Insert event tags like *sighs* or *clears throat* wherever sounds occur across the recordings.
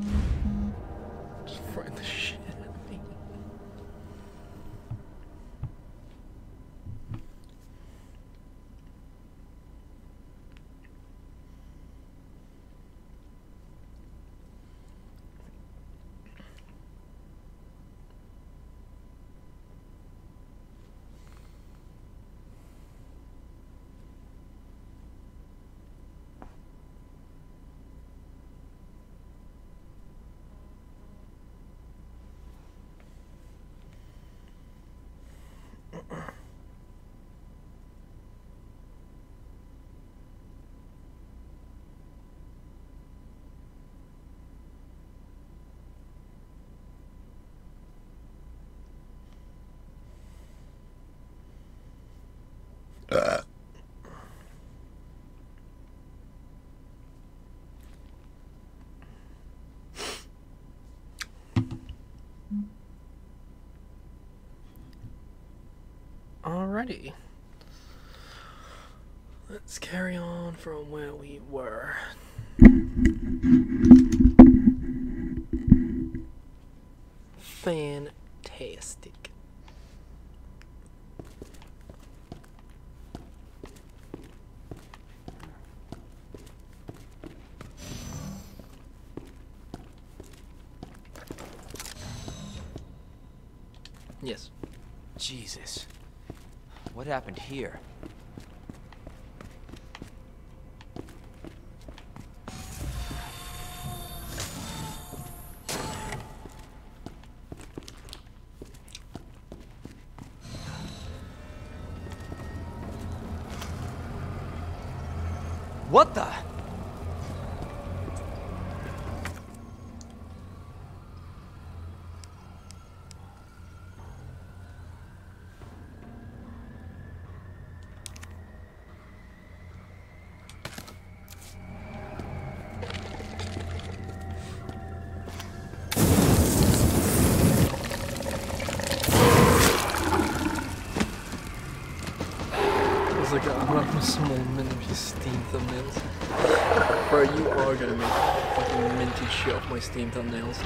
Just Uh. Alrighty. Let's carry on from where we were. Fantastic. Yes. Jesus. What happened here? Off my Steam thumbnails.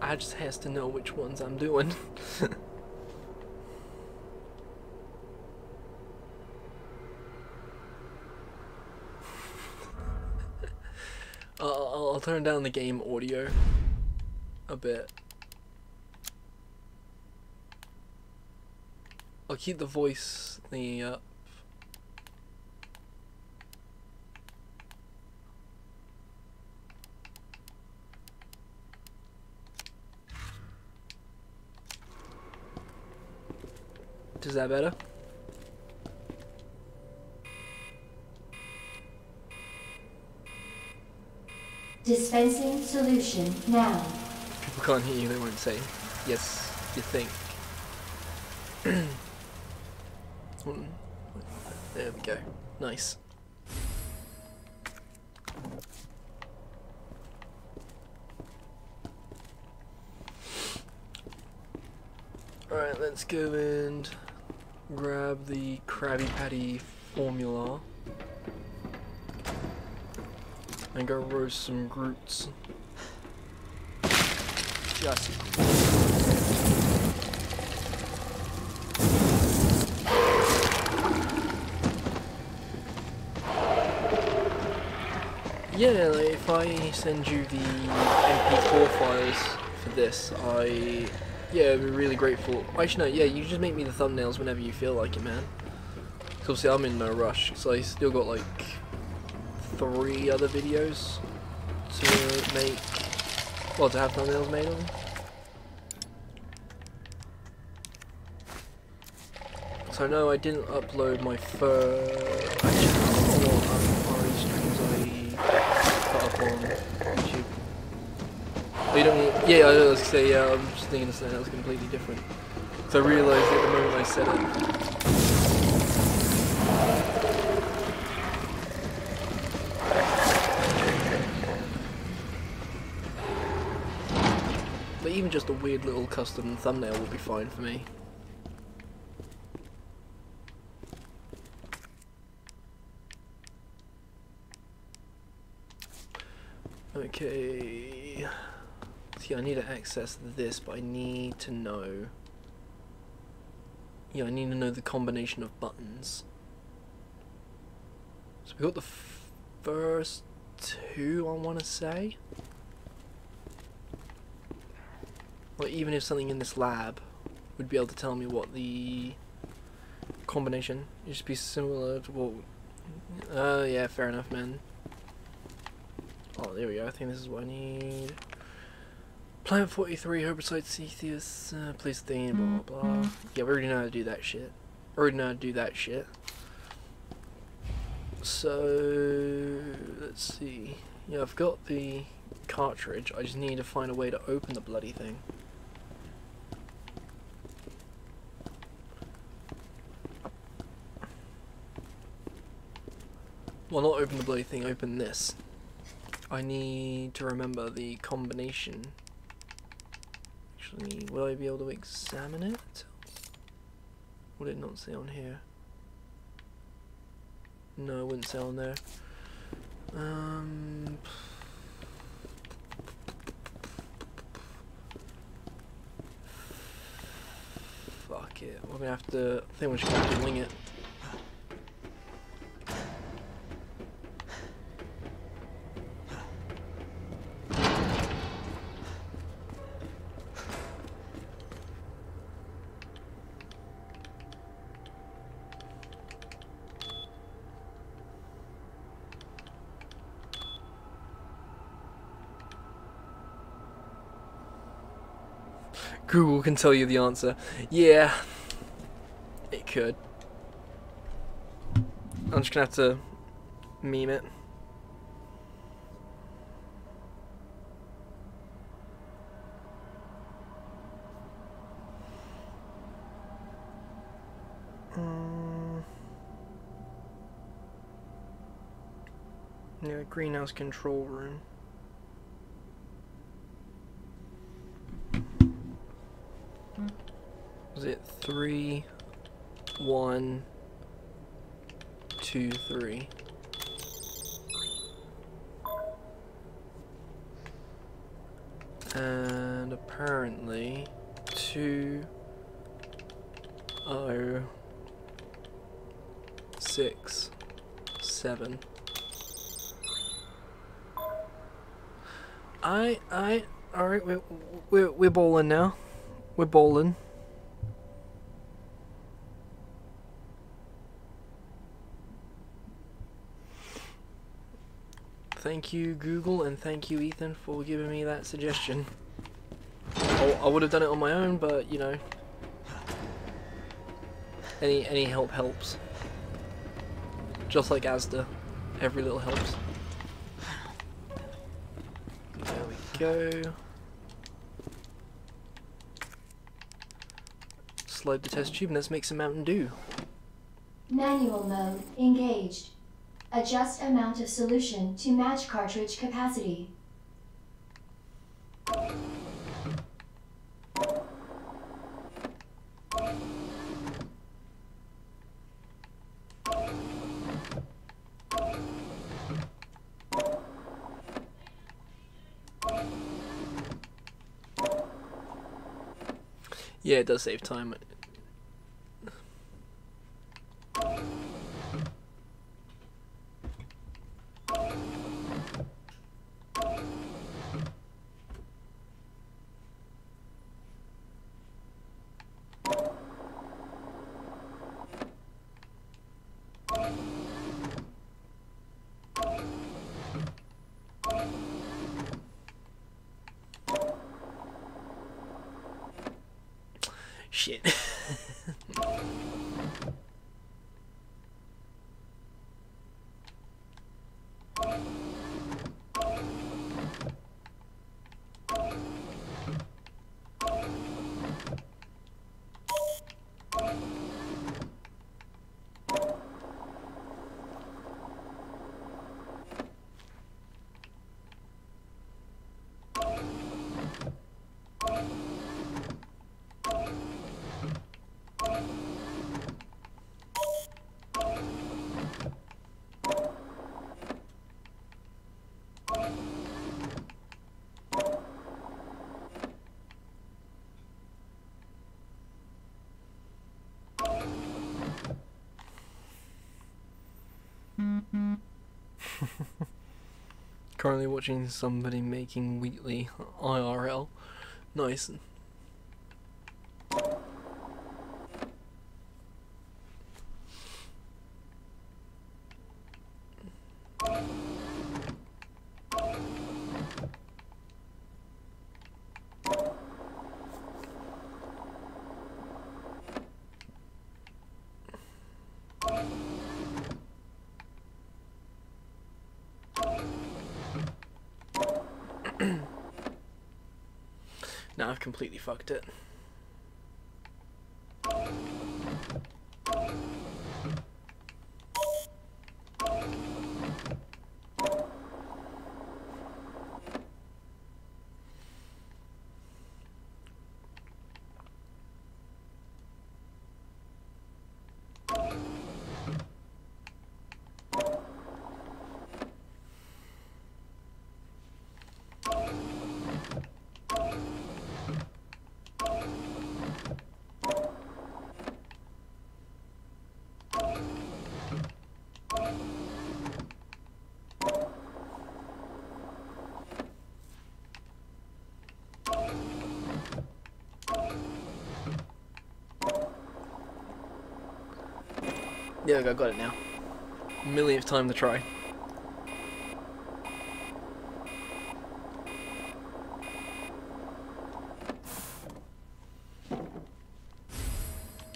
I just has to know which ones I'm doing. *laughs* I'll, I'll turn down the game audio a bit. Keep the voice thingy up. Is that better? Dispensing solution now. People can't hear you, they won't say, yes, you think. *clears throat* There we go. Nice. Alright, let's go and grab the Krabby Patty formula and go roast some Groots. Just Yeah, like if I send you the MP4 files for this, I yeah, I'd be really grateful. Actually, no, yeah, you just make me the thumbnails whenever you feel like it, man. 'Cause obviously I'm in no rush, so I still got like three other videos to make, well, to have thumbnails made on. So no, I didn't upload my first. On YouTube. Oh, you don't. Yeah, I was gonna say. Yeah, I'm just thinking of something was completely different. So I realised at the moment I said it. But even just a weird little custom thumbnail would be fine for me. Okay. See, I need to access this, but I need to know. Yeah, I need to know the combination of buttons. So we got the first two, I want to say. Or even if something in this lab would be able to tell me what the combination it should be similar to what. Oh, yeah, fair enough, man. Oh, there we go. I think this is what I need. Plant 43, Herbicide Synthesis, uh, place thing, blah blah blah. Yeah, we already know how to do that shit. Already know how to do that shit. So, let's see. Yeah, I've got the cartridge. I just need to find a way to open the bloody thing. Well, not open the bloody thing, open this. I need to remember the combination. Actually, will I be able to examine it? Would it not say on here? No, it wouldn't say on there. Um. Fuck it. We're gonna have to. I think we're just have to wing it. Google can tell you the answer. Yeah, it could. I'm just gonna have to meme it. Mm. Yeah, greenhouse control room. Was it three, one, two, three? And apparently two oh six seven. I I all right. We're we're we're bowling now. We're bowling. Thank you, Google, and thank you, Ethan, for giving me that suggestion. *sighs* I, I would have done it on my own, but you know, any any help helps. Just like Asda, every little helps. There we go. Slide the test tube and let's make some Mountain Dew. Manual mode engaged. Adjust amount of solution to match cartridge capacity. Yeah, it does save time. Shit. *laughs* Currently watching somebody making Wheatley IRL. Nice. now I've completely fucked it. Yeah, I got it now. Millionth time to try.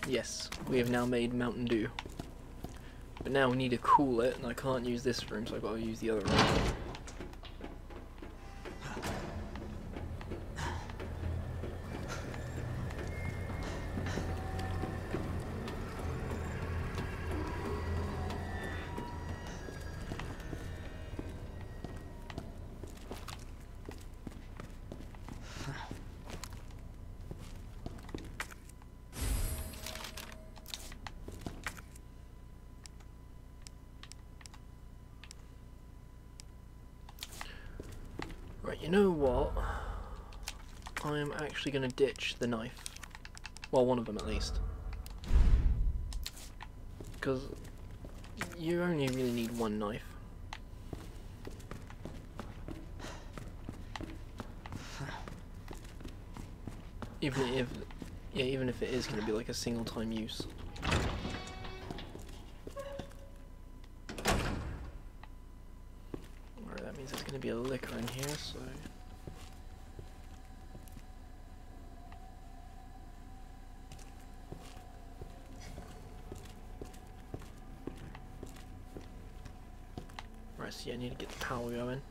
Yes, we have now made Mountain Dew. But now we need to cool it, and I can't use this room, so I've got to use the other room. Actually going to ditch the knife. Well, one of them at least. Because you only really need one knife. Even if, yeah, even if it is going to be like a single time use. Alright, that means there's going to be a liquor in here, so... So yeah, I need to get the power going.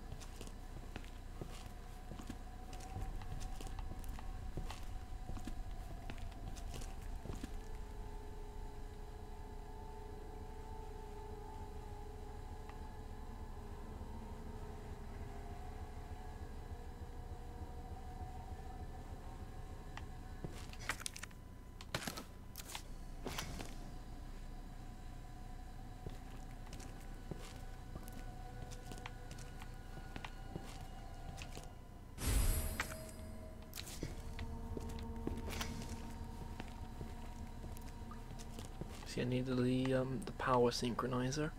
See, I need the um, the power synchronizer.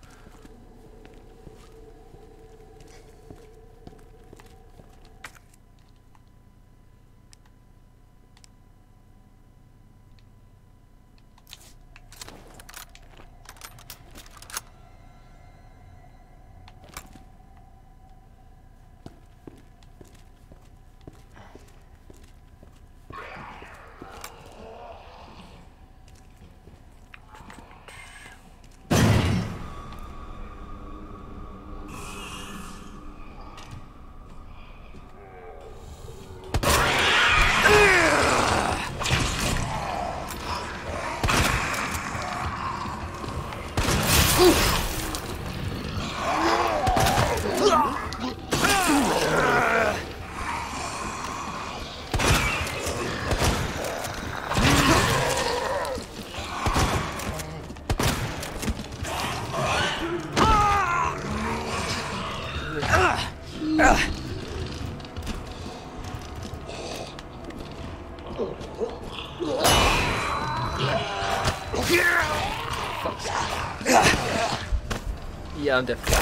Yeah, I'm definitely.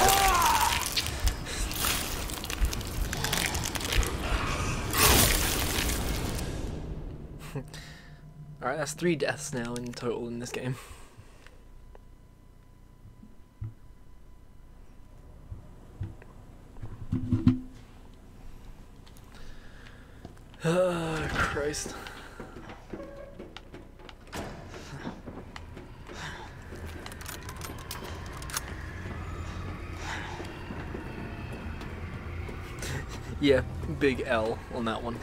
*laughs* Alright, that's three deaths now in total in this game. Oh, *sighs* Christ. Yeah, big L on that one.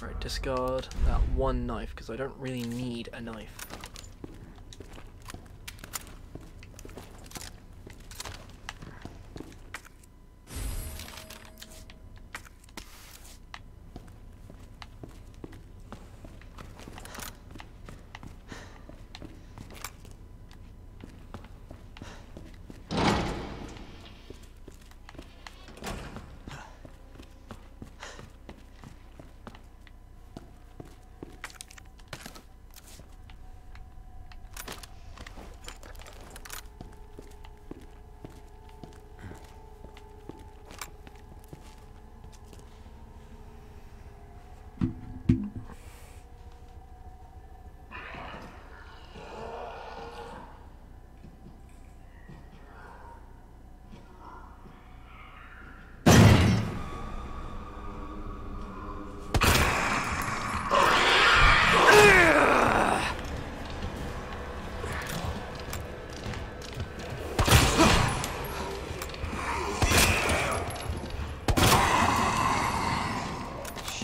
Right, discard that one knife because I don't really need a knife.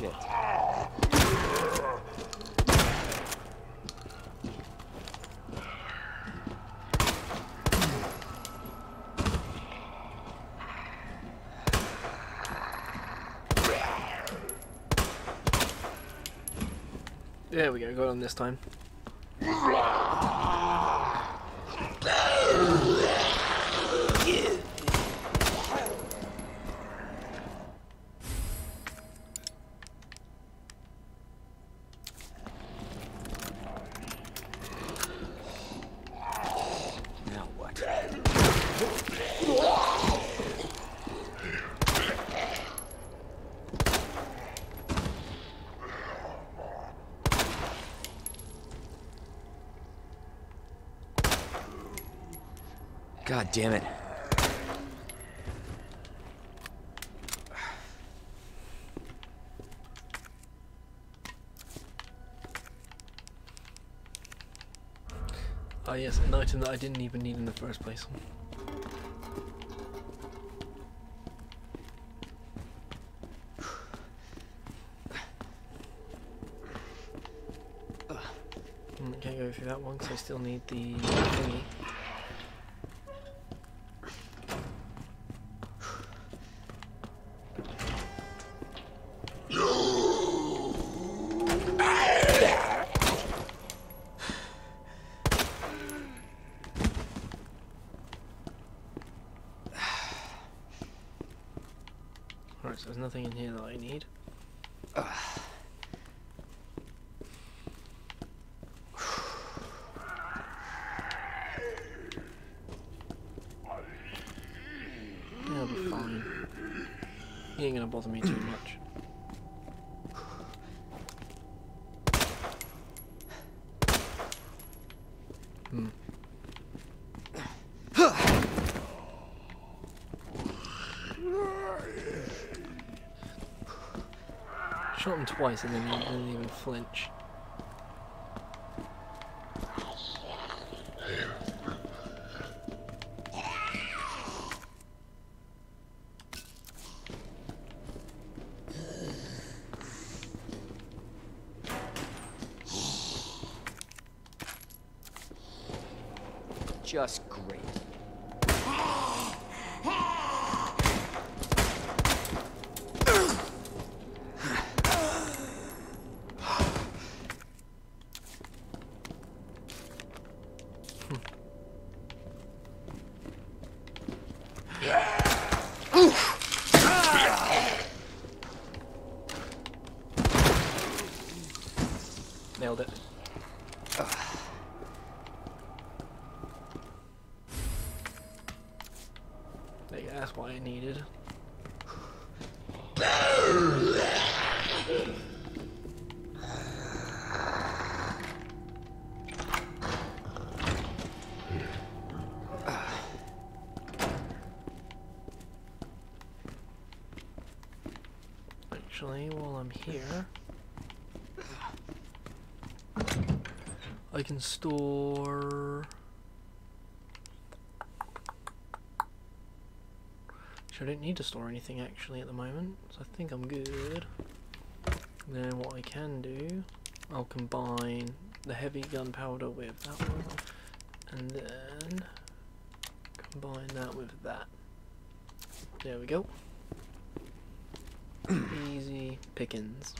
Shit. There we go, got on this time. Now what? God damn it. Ah yes, an item that I didn't even need in the first place. Mm, Can't go through that one because I still need the thingy. Alright, so there's nothing in here that I need. *sighs* Yeah, I'll be fine. He ain't gonna bother me too much. Hmm. Shot him twice and then he didn't even flinch. Just great. nailed it. There you go, that's what I needed. Actually, while I'm here, I store. I don't need to store anything actually at the moment, so I think I'm good. Then what I can do, I'll combine the heavy gunpowder with that one, and then combine that with that. There we go. *clears throat* Easy pickings.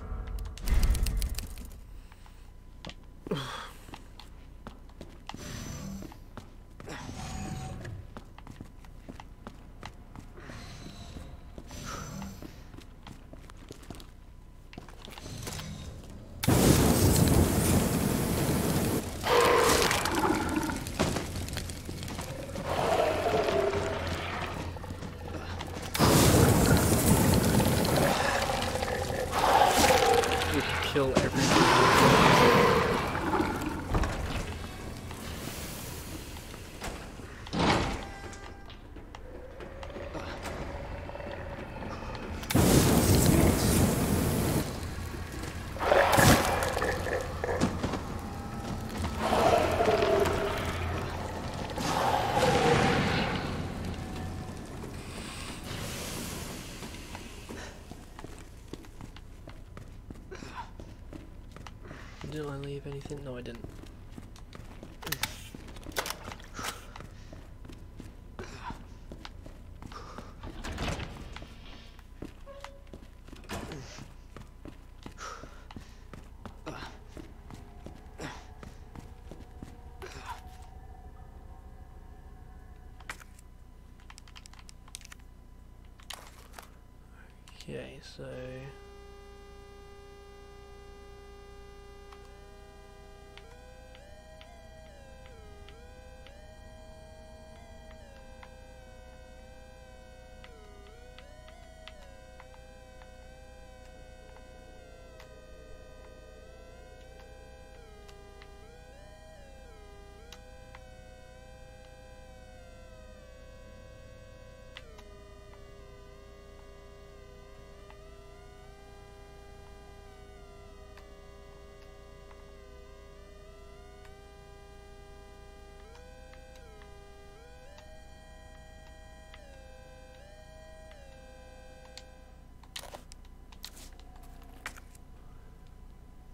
I leave anything? No, I didn't. Okay, so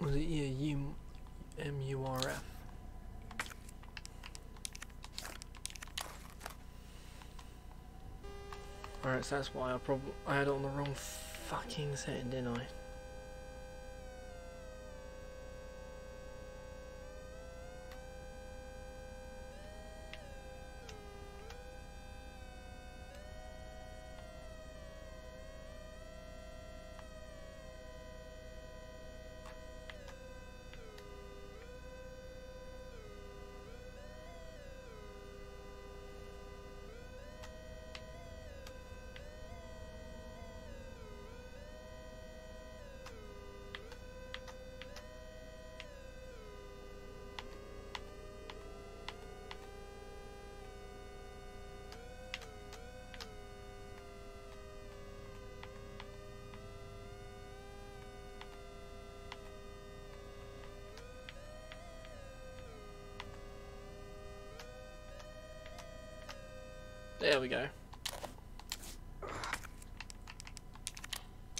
Was it yeah, U M U R F? Alright, so that's why I probably I had it on the wrong fucking setting, didn't I? There we go.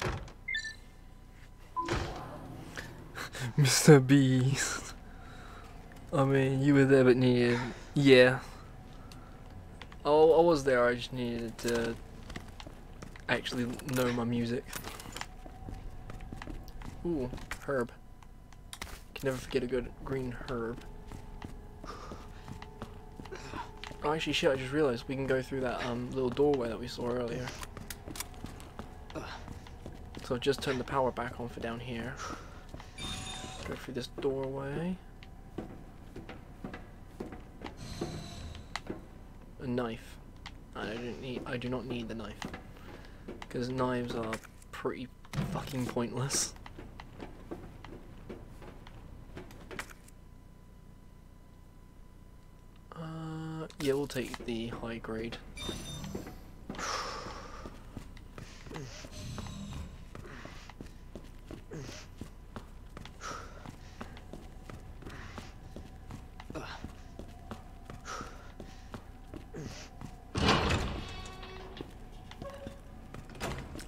*laughs* Mr. Beast. I mean, you were there but needed. Yeah. Oh, I was there, I just needed to actually know my music. Ooh, herb. Can never forget a good green herb. Oh, actually, shit, I just realized we can go through that um, little doorway that we saw earlier. So I've just turned the power back on for down here. Go through this doorway. A knife. I don't need. I do not need the knife because knives are pretty fucking pointless. We'll take the high grade.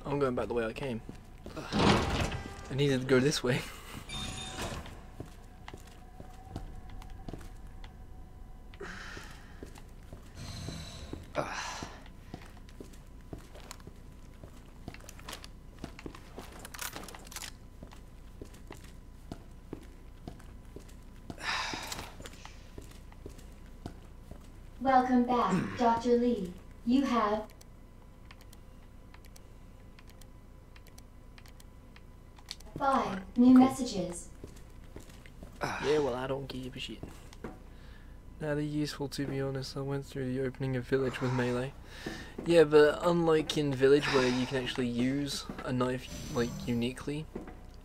I'm going back the way I came. I needed to go this way. *laughs* Welcome back, Dr. Lee. You have five new messages. Yeah, well, I don't give a shit. Now they're useful to be honest. I went through the opening of Village with melee. Yeah, but unlike in Village where you can actually use a knife like uniquely,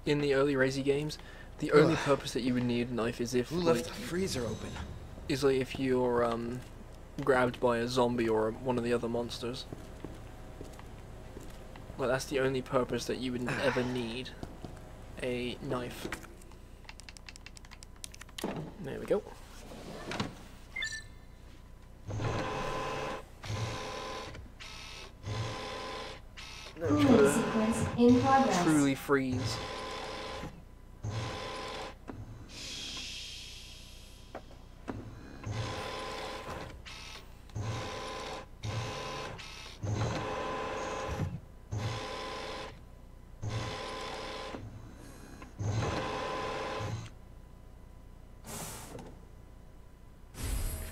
in the early Resi games, the only Ugh. purpose that you would need a knife is if Who like left the freezer open? is like if you're um grabbed by a zombie or one of the other monsters. Like that's the only purpose that you would *sighs* ever need a knife. There we go. Now I'm trying Cooling to sequence in progress. truly freeze.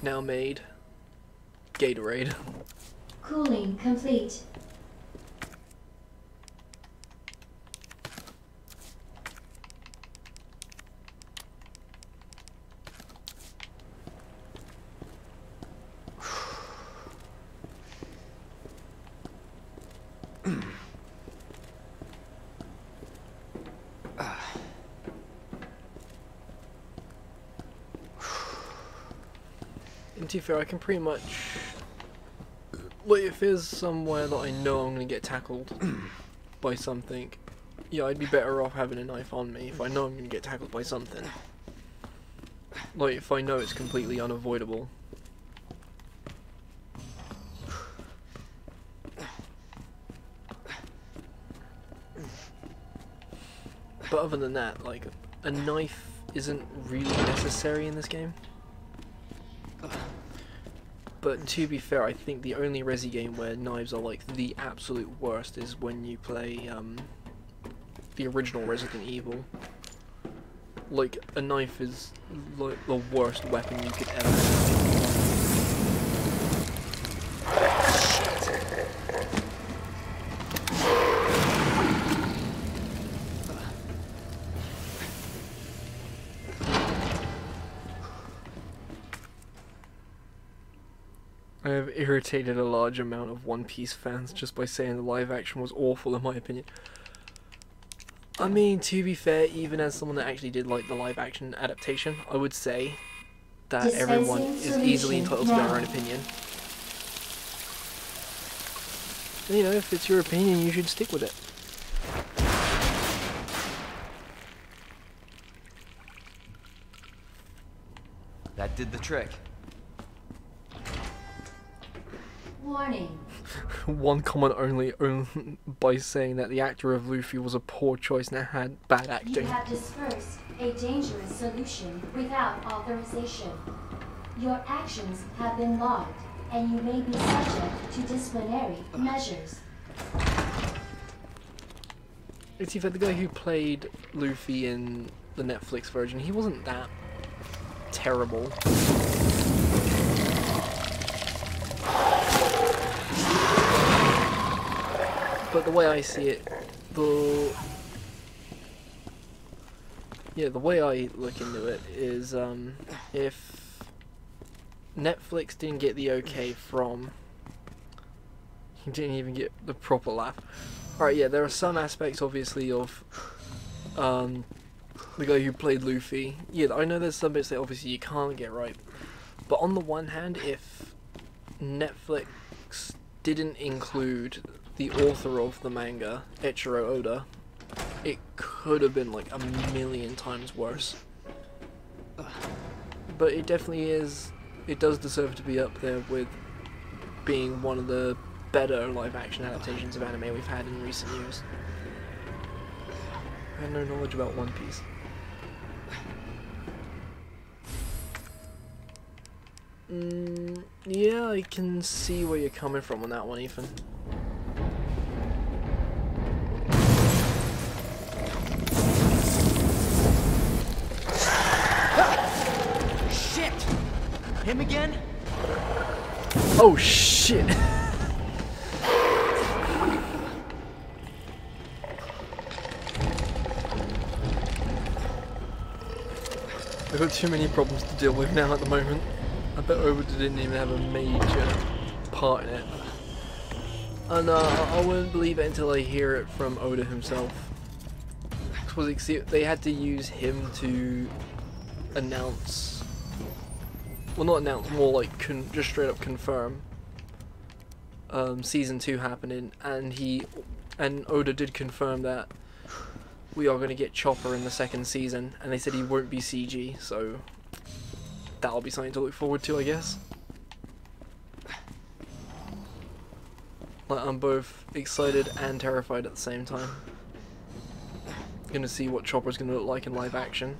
Now made Gatorade. Cooling complete. Be fair, I can pretty much. Like, if there's somewhere that I know I'm gonna get tackled *clears throat* by something, yeah, I'd be better off having a knife on me if I know I'm gonna get tackled by something. Like, if I know it's completely unavoidable. But other than that, like, a knife isn't really necessary in this game. But to be fair, I think the only Resi game where knives are like the absolute worst is when you play um, the original Resident Evil. Like a knife is like the worst weapon you could ever. Have. Irritated a large amount of One Piece fans just by saying the live action was awful in my opinion. I mean, to be fair, even as someone that actually did like the live action adaptation, I would say that everyone is easily solution entitled to their own opinion. And, you know, if it's your opinion, you should stick with it. That did the trick. Warning. *laughs* One comment only, only by saying that the actor of Luffy was a poor choice and had bad acting. You have dispersed a dangerous solution without authorization. Your actions have been logged, and you may be subject to disciplinary measures. It's either the guy who played Luffy in the Netflix version, he wasn't that terrible. But the way I see it, the Yeah, the way I look into it is um, if Netflix didn't get the okay from. He *laughs* didn't even get the proper laugh. Alright, yeah, there are some aspects, obviously, of um, the guy who played Luffy. Yeah, I know there's some bits that obviously you can't get right. But on the one hand, if Netflix didn't include the author of the manga, Eiichiro Oda, it could have been like a million times worse. But it definitely is. It does deserve to be up there with being one of the better live action adaptations of anime we've had in recent years. I had no knowledge about One Piece. Mm, yeah, I can see where you're coming from on that one, Ethan. Him again? Oh shit! *laughs* I've got too many problems to deal with now at the moment. I bet Oda didn't even have a major part in it. And uh, I I wouldn't believe it until I hear it from Oda himself. Because they had to use him to announce well not announce more like just straight up confirm um, season 2 happening and he and Oda did confirm that we are going to get Chopper in the second season and they said he won't be CG so that'll be something to look forward to I guess. Like I'm both excited and terrified at the same time. Gonna see what Chopper's gonna look like in live action.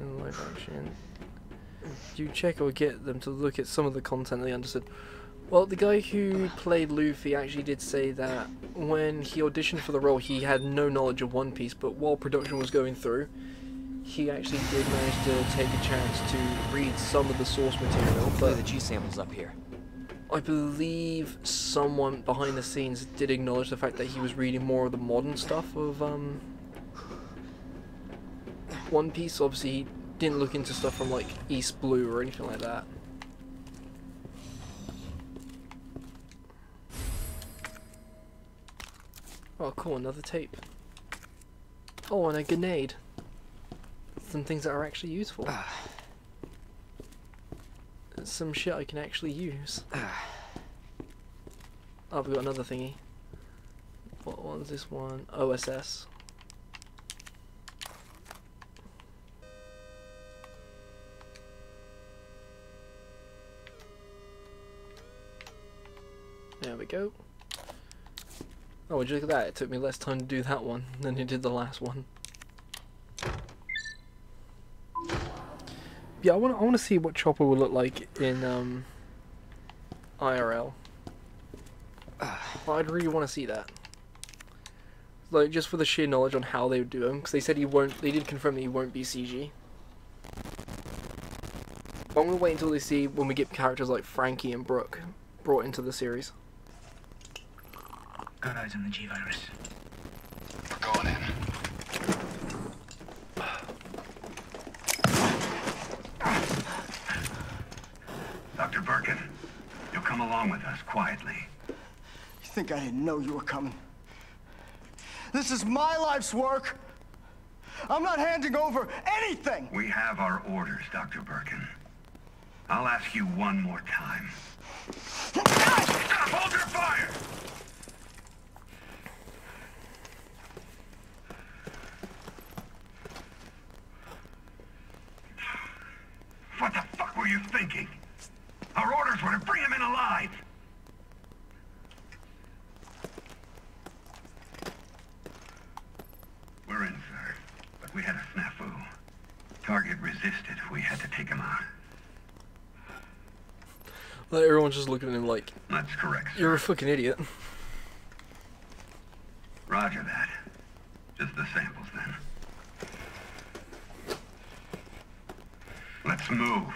In live action you check or get them to look at some of the content they understood. Well, the guy who played Luffy actually did say that when he auditioned for the role, he had no knowledge of One Piece, but while production was going through, he actually did manage to take a chance to read some of the source material. But the G sample's up here. I believe someone behind the scenes did acknowledge the fact that he was reading more of the modern stuff of um, One Piece. Obviously, he didn't look into stuff from like East Blue or anything like that. Oh, cool! Another tape. Oh, and a grenade. Some things that are actually useful. Ah. Some shit I can actually use. Ah. Oh, we got another thingy. What one's this one? OSS. There we go. Oh, would you look at that? It took me less time to do that one than it did the last one. Yeah, I want I want to see what Chopper will look like in um, IRL. I'd really want to see that. Like just for the sheer knowledge on how they would do him, because they said he won't. They did confirm that he won't be CG. But I'm gonna wait until they see when we get characters like Franky and Brook brought into the series. Got eyes on the G virus. We're going in. Dr. Birkin, you'll come along with us quietly. You think I didn't know you were coming? This is my life's work. I'm not handing over anything. We have our orders, Dr. Birkin. I'll ask you one more time. Stop! Hold your fire! What the fuck were you thinking? Our orders were to bring him in alive. We're in, sir. But we had a snafu. Target resisted. We had to take him out. Like everyone's just looking at him like, That's correct, sir. you're a fucking idiot. Roger that. Just the samples, then. Let's move.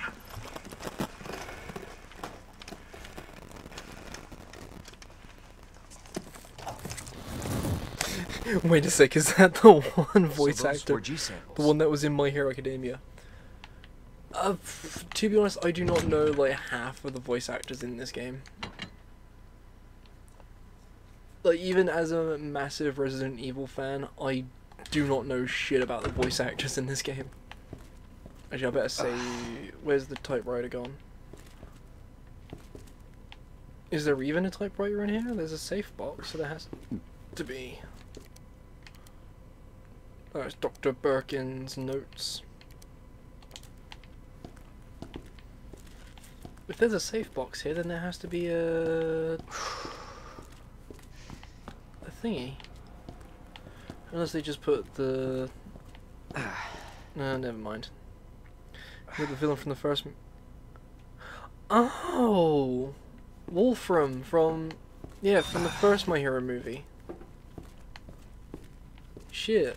Wait a sec, is that the *laughs* one voice so actor? were G samples. The one that was in My Hero Academia. Uh, to be honest, I do not know like half of the voice actors in this game. Like even as a massive Resident Evil fan, I do not know shit about the voice actors in this game. Actually, I better say, *sighs* where's the typewriter gone? Is there even a typewriter in here? There's a safe box, so there has to be. There's Dr. Birkin's notes. If there's a safe box here, then there has to be a... a thingy. Unless they just put the... *sighs* no, never mind. With the villain from the first... Oh! Wolfram from... Yeah, from the first My Hero movie. Shit.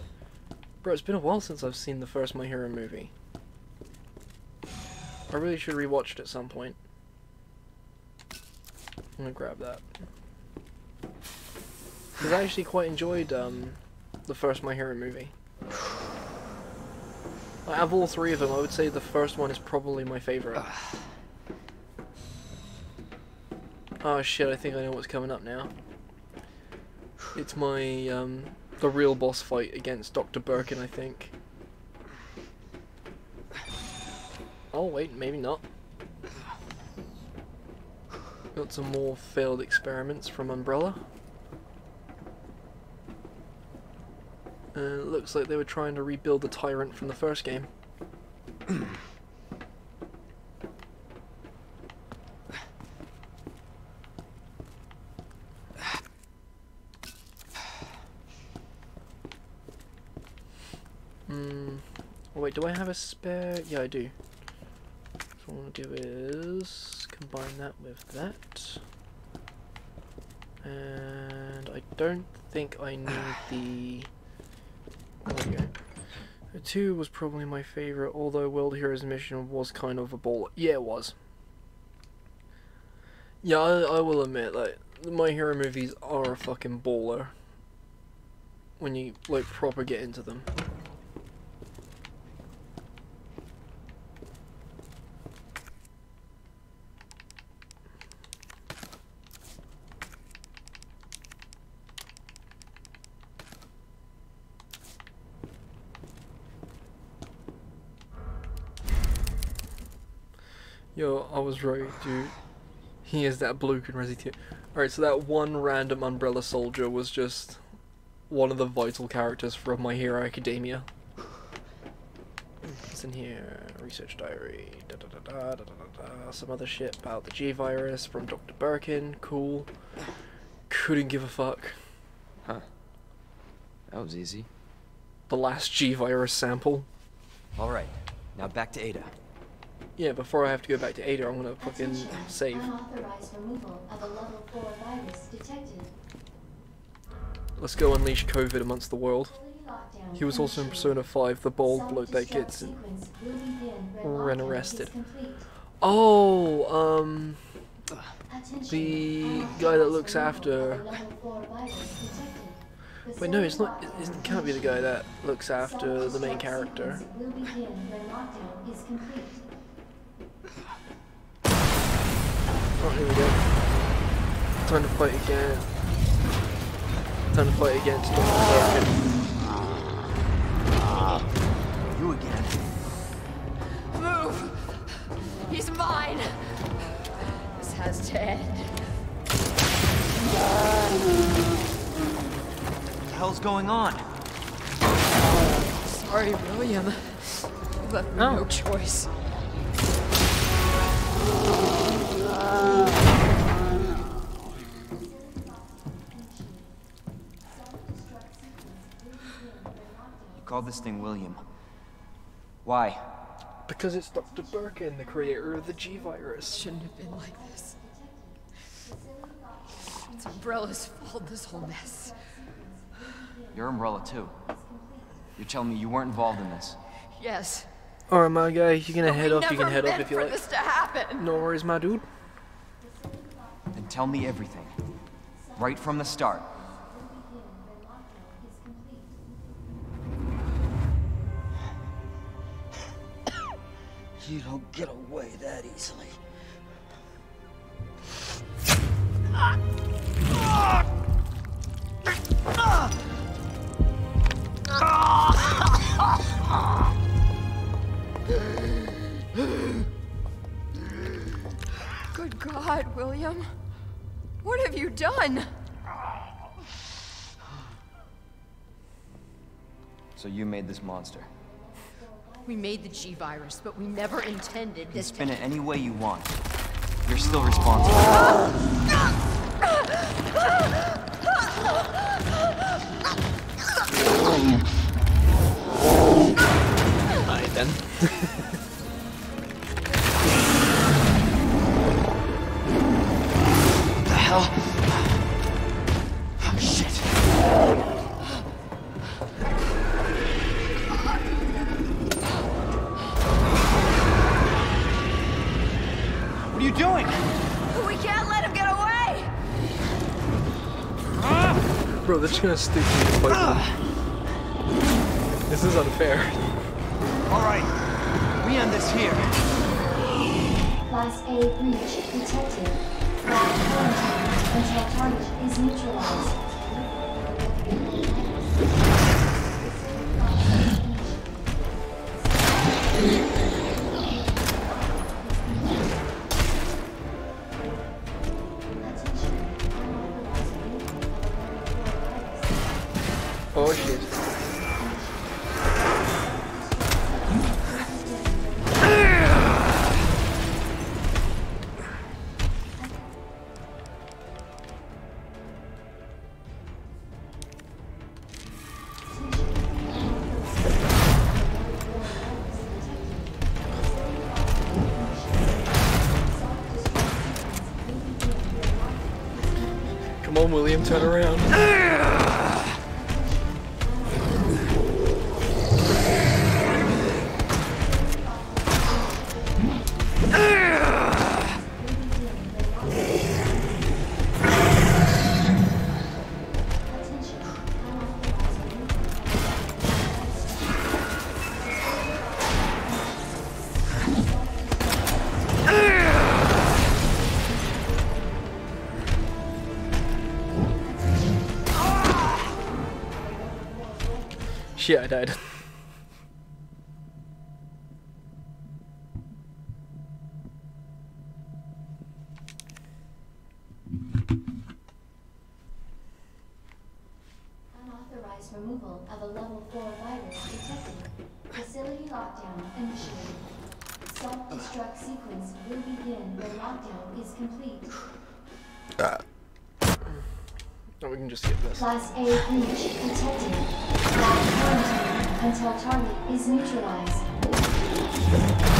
*sighs* Bro, it's been a while since I've seen the first My Hero movie. I really should rewatch it at some point. I'm gonna grab that. Because I actually quite enjoyed um, the first My Hero movie. Out of all three of them, I would say the first one is probably my favourite. Oh shit, I think I know what's coming up now. It's my, um, the real boss fight against Dr. Birkin, I think. Oh wait, maybe not. Got some more failed experiments from Umbrella. Uh, it looks like they were trying to rebuild the Tyrant from the first game. Hmm. Wait, do I have a spare? Yeah, I do. So what I want to do is combine that with that. And I don't think I need the. *sighs* There we go. The two was probably my favorite, although World Heroes Mission was kind of a ball. Yeah, it was. Yeah, I, I will admit, like my hero movies are a fucking baller. When you like proper get into them. I was right, dude. He is that bloke in Resi 2. Alright, so that one random Umbrella Soldier was just one of the vital characters from My Hero Academia. What's in here? Research diary. Da, da, da, da, da, da, da, da. Some other shit about the G virus from Dr. Birkin. Cool. Couldn't give a fuck. Huh. That was easy. The last G virus sample. Alright, now back to Ada. Yeah, before I have to go back to Ada, I'm gonna fucking Attention. save. Unauthorized removal of a level 4 virus detected. Let's go unleash COVID amongst the world. He was also in. Persona 5, the bald bloke that gets ran arrested. Oh, um, The guy that looks after- of a level 4 virus detected. wait, no, it's not. It, it can't be the guy that looks after the main character. sequence will begin when lockdown is complete. Oh, here we go. Time to fight again. Time to fight against Dr. Birkin. You again. Move! He's mine! This has to end. What the hell's going on? Sorry, William. You left me Oh. no choice. You called this thing William. Why? Because it's Dr. Birkin, the creator of the G virus. Shouldn't have been like this. It's Umbrella's fault, this whole mess. You're Umbrella too. You're telling me you weren't involved in this. Yes. Alright, my guy, you gonna head off? You can head off if you like. this to happen. No worries, my dude. Then tell me everything. Right from the start. You don't get away that easily. Good God, William. What have you done? So you made this monster. We made the G-Virus, but we never intended You can this spin it any way you want. You're still responsible. Alright then. the hell? Bro, they're just gonna stick me in the pipe. This is unfair. All right, we end this here. Class A breach detected. Lab quarantine until target is neutralized. Come Shit, I died. Unauthorized removal of a level 4 virus detected. Facility lockdown initiated. Self-destruct sequence will begin when lockdown is complete. Oh, we can just skip this. Class A breach detected. Until target is neutralized.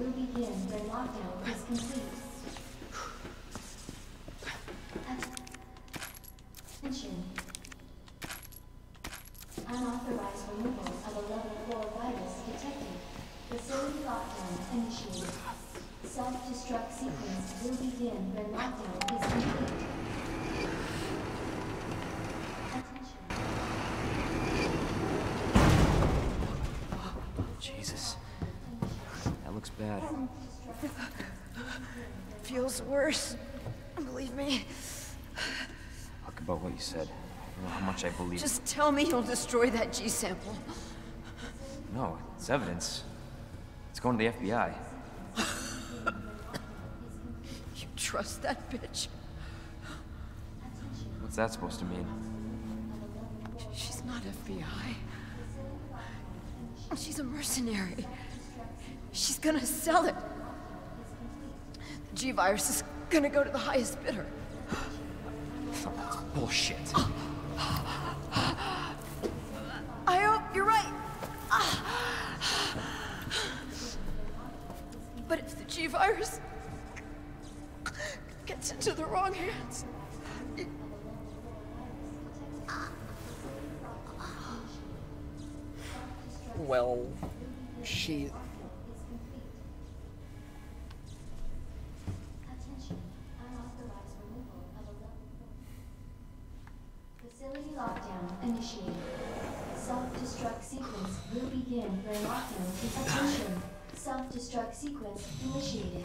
Will begin when lockdown is complete. Worse. Believe me. Talk about what you said. I don't know how much I believe. Just tell me you'll destroy that G sample. No, it's evidence. It's going to the FBI. You trust that bitch? What's that supposed to mean? She's not FBI. She's a mercenary. She's gonna sell it. The G virus is gonna go to the highest bidder. Bullshit. I hope you're right. But if the G virus gets into the wrong hands, Well, she. Attention, unauthorized removal of a level. Facility lockdown initiated. Self-destruct sequence will begin when lockdown is attention. Self-destruct sequence initiated.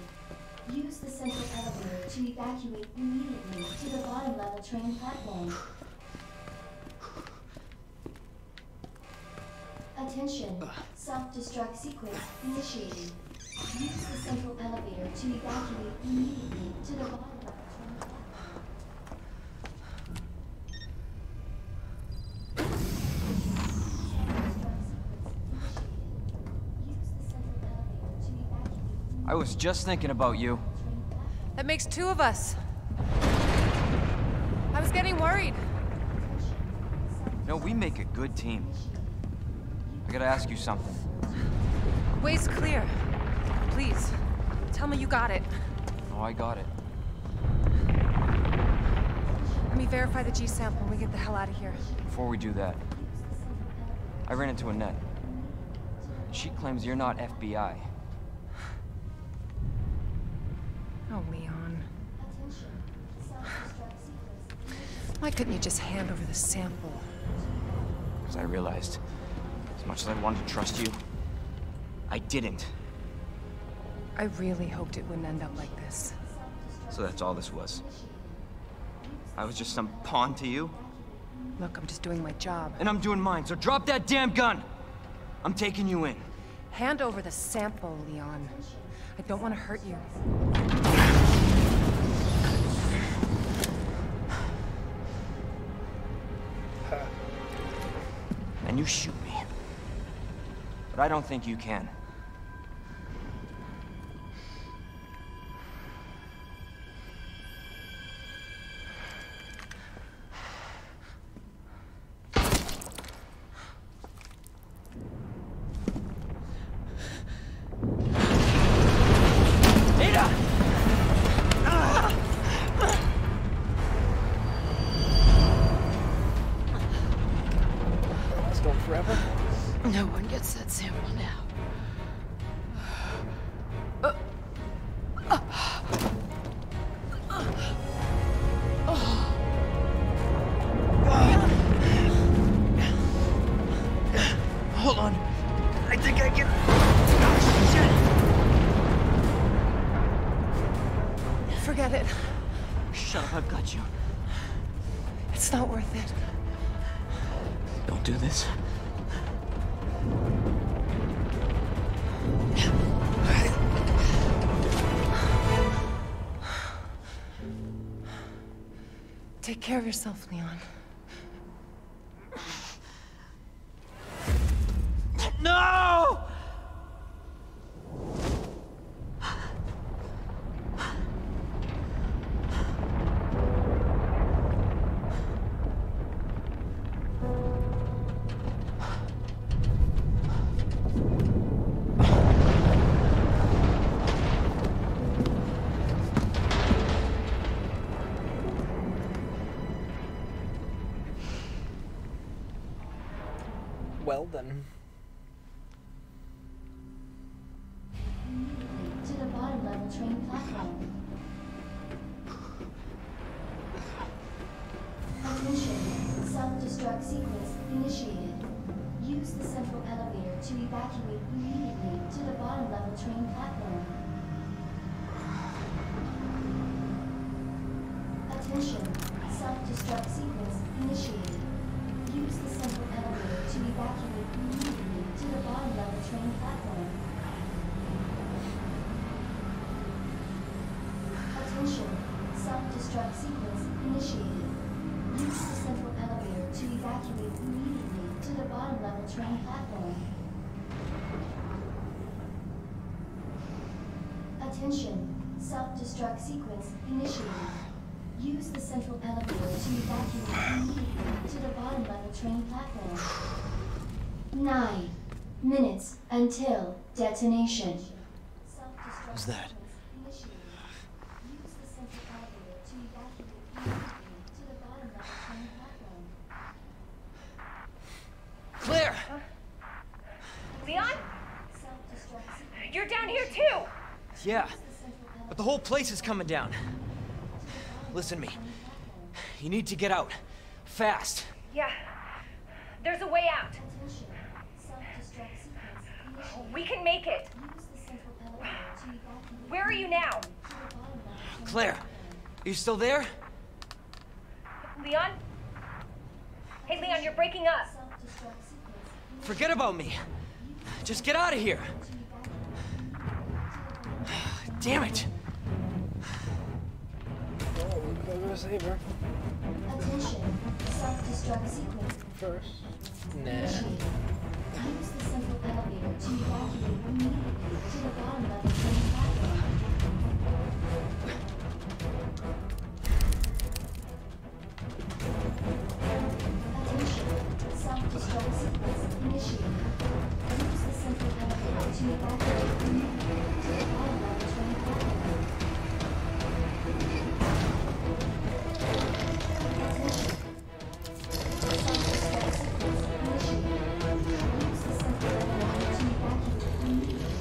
Use the central elevator to evacuate immediately to the bottom level train platform. Attention, self-destruct sequence initiated. Use the central elevator to evacuate immediately to the bottom I was just thinking about you. That makes two of us. I was getting worried. No, we make a good team. I gotta ask you something. Way's clear. Please, tell me you got it. Oh, I got it. Let me verify the G sample and we get the hell out of here. Before we do that, I ran into Annette. She claims you're not FBI. Couldn't you just hand over the sample? Because I realized, as much as I wanted to trust you, I didn't. I really hoped it wouldn't end up like this. So that's all this was. I was just some pawn to you, Look, I'm just doing my job. and I'm doing mine, so drop that damn gun! I'm taking you in. Hand over the sample, Leon. I don't want to hurt you. And you shoot me. But I don't think you can. Take care of yourself, Leon. Self-destruct sequence initiated. Use the central elevator to evacuate immediately to the bottom level train platform. Nine minutes until detonation. Who's that? Claire! Leon? You're down here too! Yeah, but the whole place is coming down. Listen to me. You need to get out. Fast. Yeah. There's a way out. We can make it. Where are you now? Claire, are you still there? Leon? Hey, Leon, you're breaking up. Forget about me. Just get out of here. Damn it. Oh, we gotta go save her. Attention. Self-destruct sequence First. Nah. Use the central elevator to evacuate immediately to the bottom level train platform. Attention. Self-destruct sequence initiated. Use the central elevator to evacuate immediately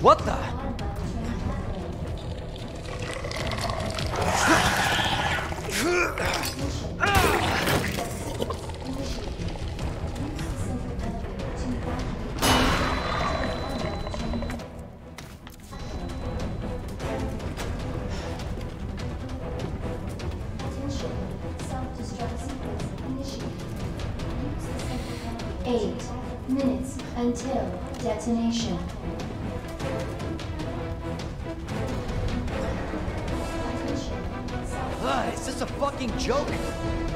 What the? Eight minutes until detonation. Fucking joke?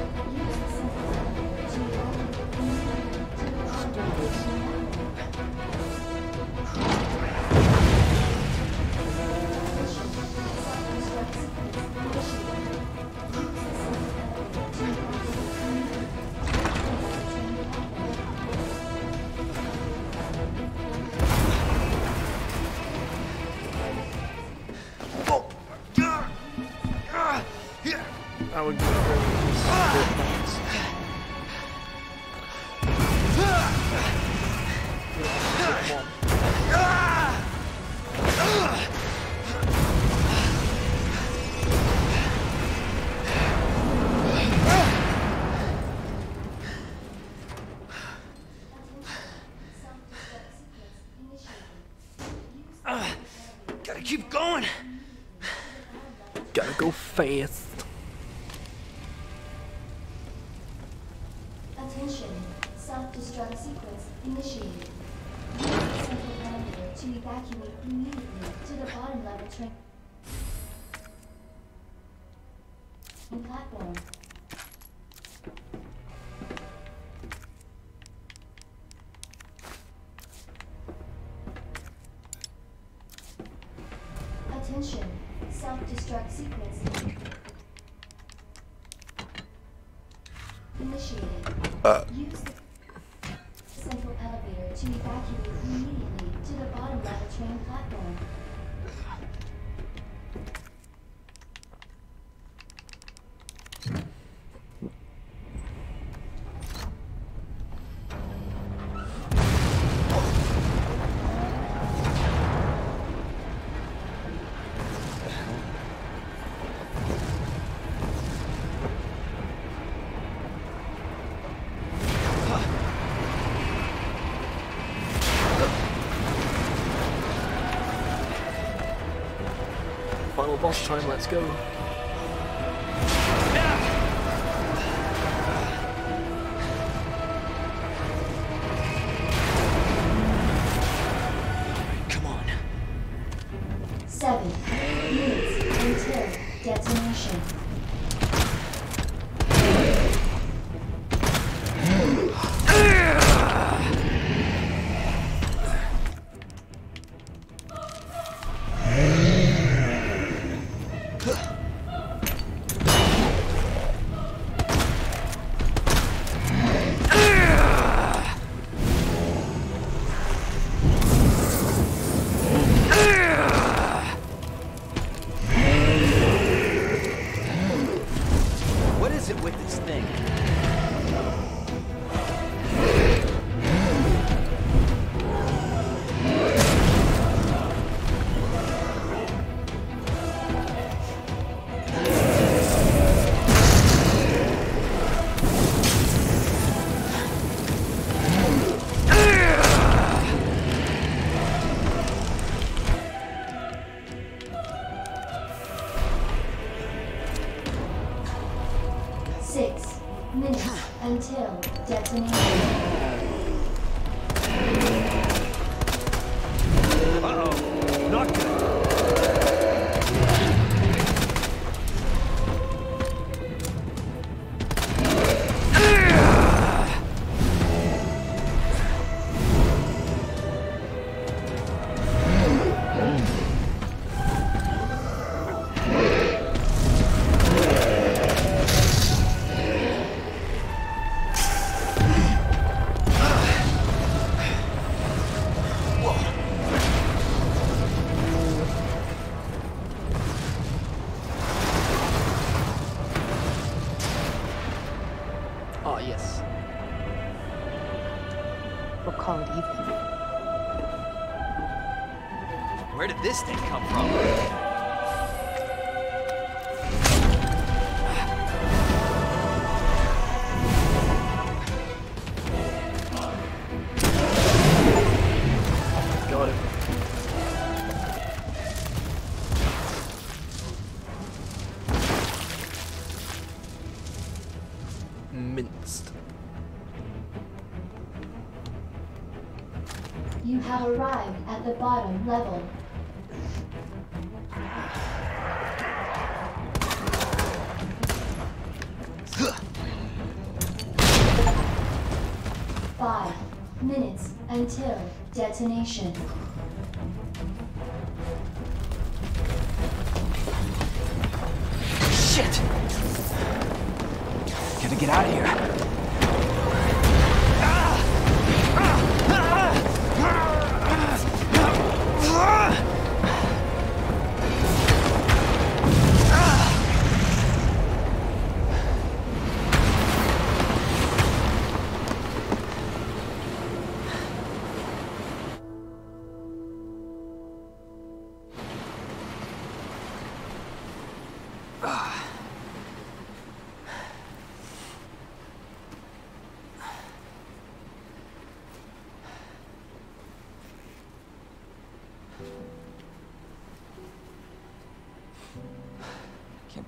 Yeah. Boss time, let's go. Arrived at the bottom level. Five minutes until detonation.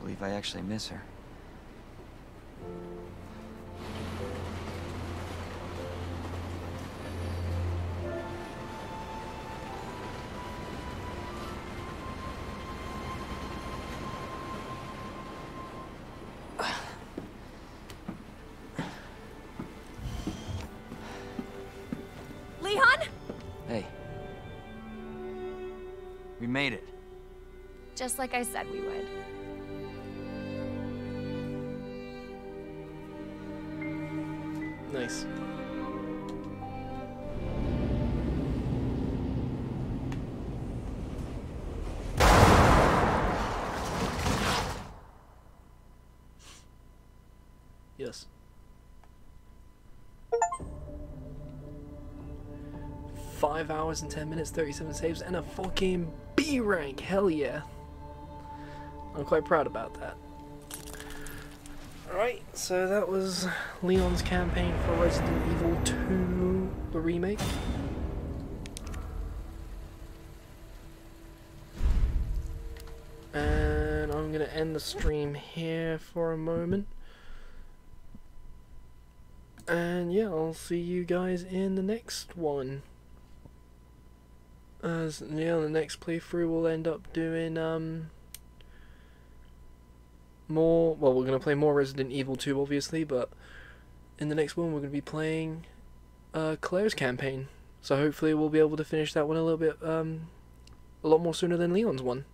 Believe I actually miss her. Leon? Hey. We made it. Just like I said we would. Hours and ten minutes, 37 saves, and a fucking B rank. Hell yeah. I'm quite proud about that. Alright, so that was Leon's campaign for Resident Evil 2, the remake. And I'm going to end the stream here for a moment. And yeah, I'll see you guys in the next one. As yeah, the next playthrough we'll end up doing um more well we're gonna play more Resident Evil 2 obviously, but in the next one we're gonna be playing uh Claire's campaign. So hopefully we'll be able to finish that one a little bit um a lot more sooner than Leon's one.